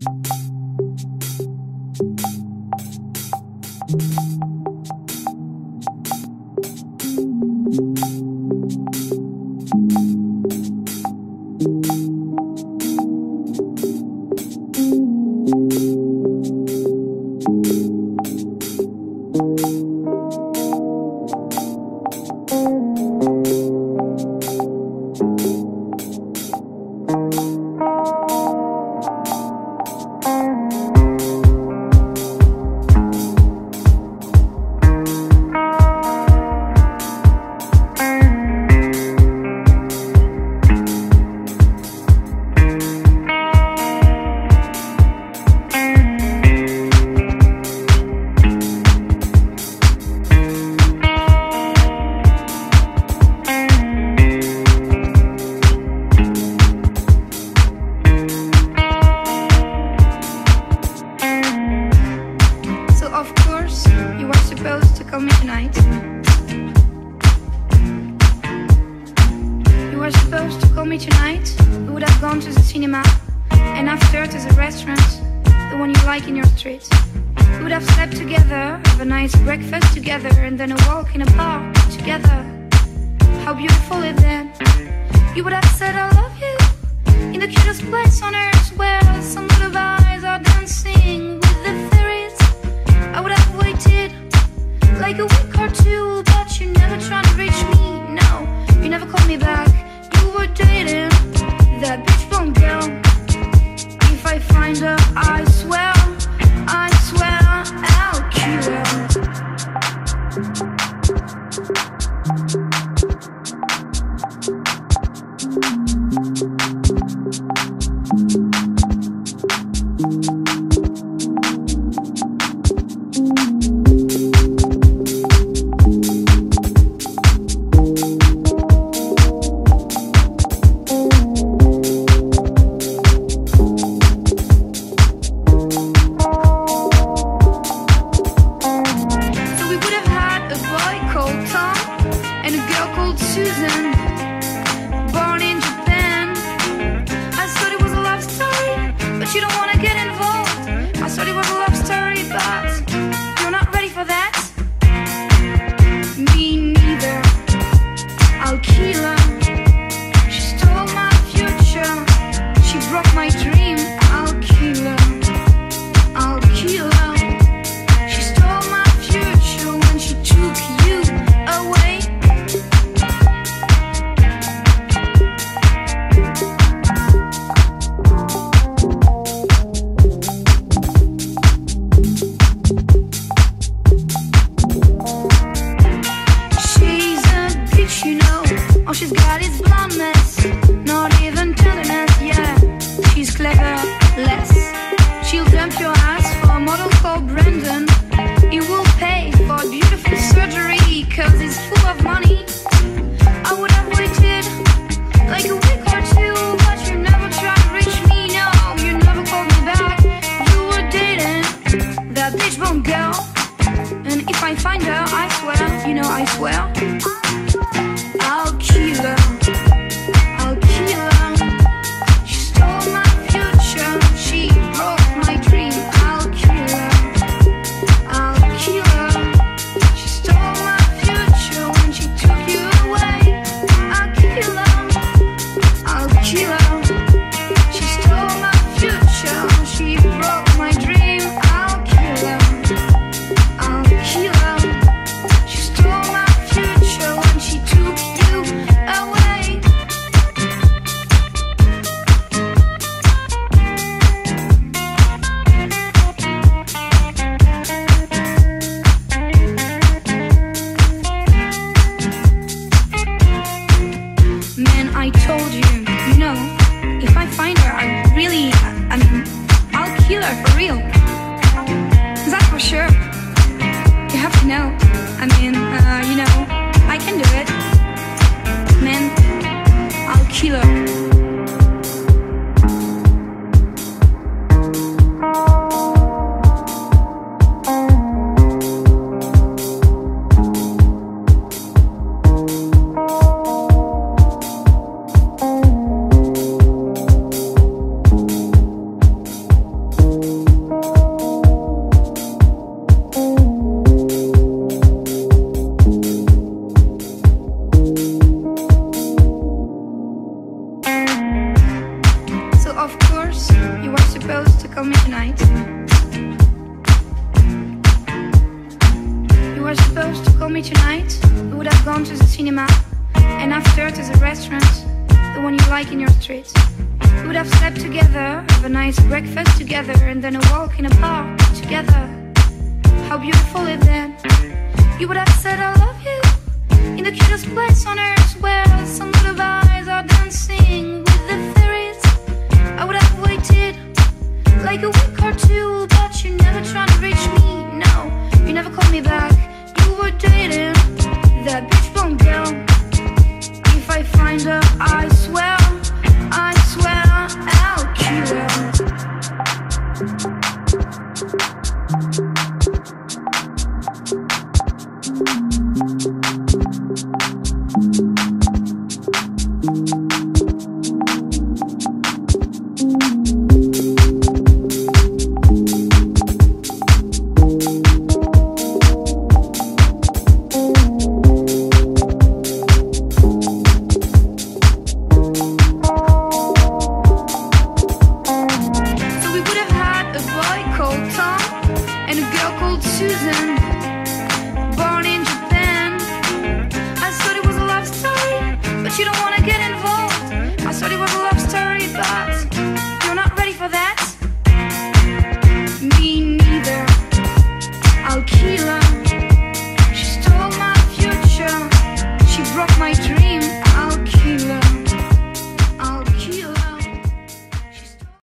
you me tonight. You were supposed to call me tonight. We would have gone to the cinema and after to the restaurant, the one you like in your street. We would have slept together, have a nice breakfast together, and then a walk in a park together. How beautiful it then! You would have said I love you in the cutest place on earth, where some little eyes are dancing. like a week or two But you're never trying to reach me, no You never called me back. You were dating that bitch from down If I find her, I swear reason model for Brendan. He will pay for a beautiful surgery, cause it's full of money. I would have waited like a week or two, but you never tried to reach me. No, you never called me back. You were dating that bitch won't go. And if I find her, I swear, you know, I swear. told you, you know, if I find her, I really, I mean, I'll kill her for real. Call me tonight. You were supposed to call me tonight. We would have gone to the cinema, and after to the restaurant, the one you like in your street. We would have slept together, have a nice breakfast together, and then a walk in a park together. How beautiful it then. You would have said I love you in the cutest place on earth where some little eyes are If I Susan.